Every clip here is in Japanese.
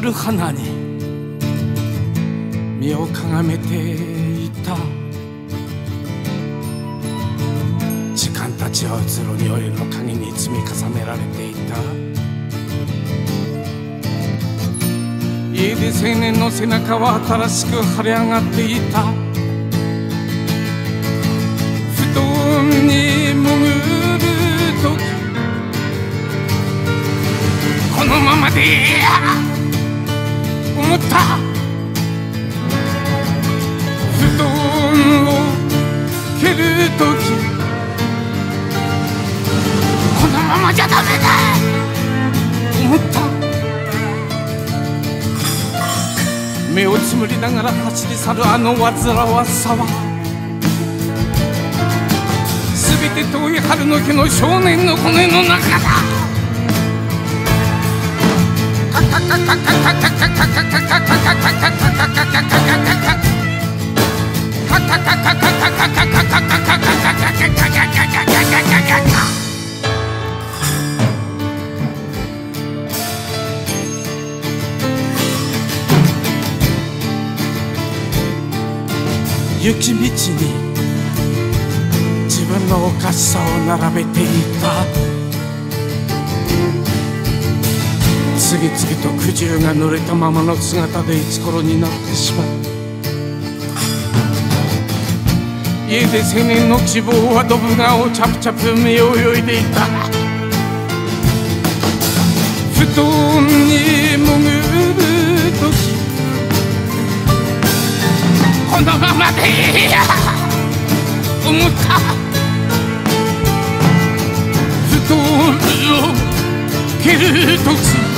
春花に身をかがめていた。時間たちはうつろにいの鍵に積み重ねられていた。家で青年の背中は新しく腫れ上がっていた。布団に潜る時。このままでさ布団を蹴るときこのままじゃダメだ。思った目をつむりながら走り去るあの煩わしさは。全て遠い春の日の少年の骨の中だ。雪道に自分のおかしさを並べていた。次々と苦渋が濡れたままの姿でいつ頃になってしまった。家で青年の希望はドブ川をチャプチャプ目を泳いでいた。布団に潜る時。このままでいいや。思った。布団を蹴る時。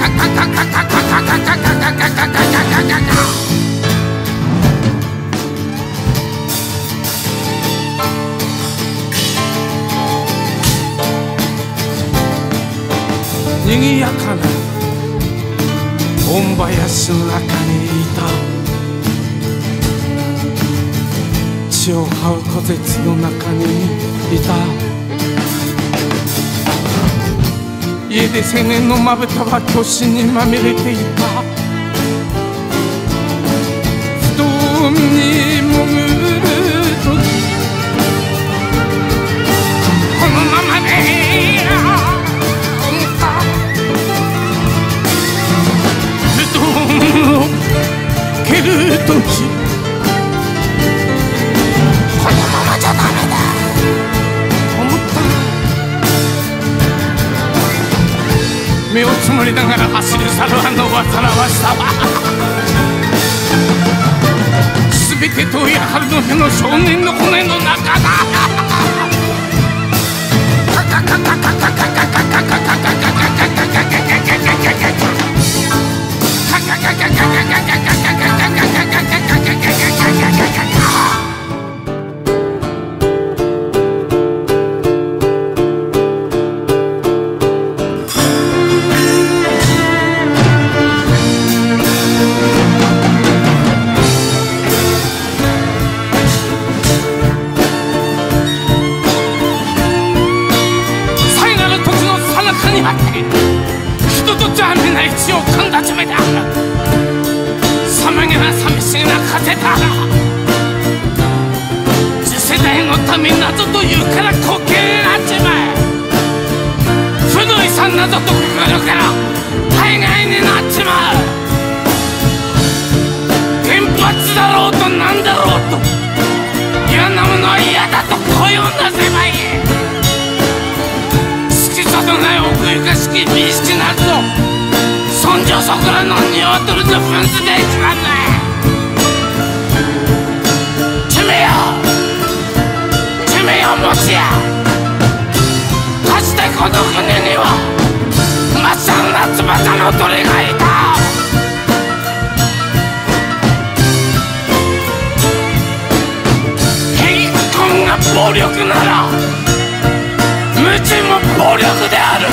ぎやかな御林の中にいた。血を這う小絶の中にいた。家で青年のまぶたは巨神にまみれていた。布団に時。このままじゃダメだ。思った目をつむりながら走る猿はの煩わしさは。全て遠い春の日の少年の骨の中だ。げな寂しげな風だ次世代のためなどと言うから滑稽になっちまえ不動産などとくくるから大概になっちまう。暴力なら無知も暴力である。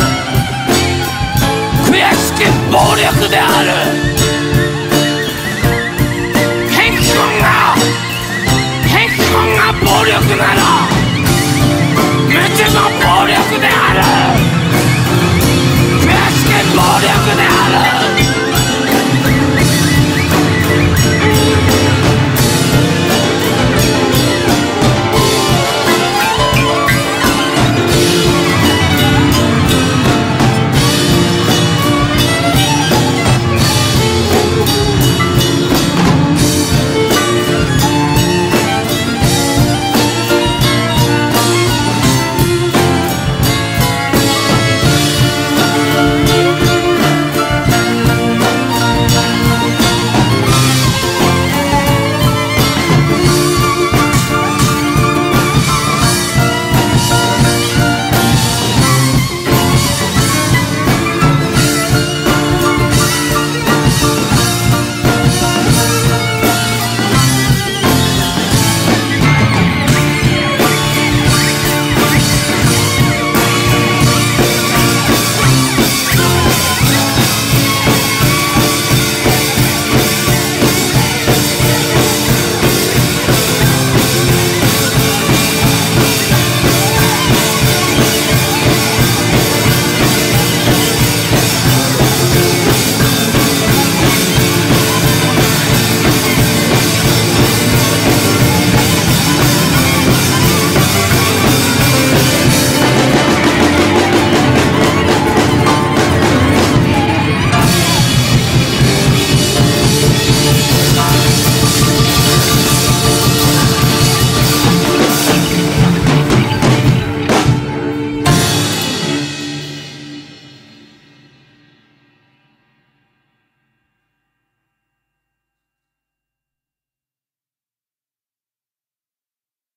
悔しき暴力である。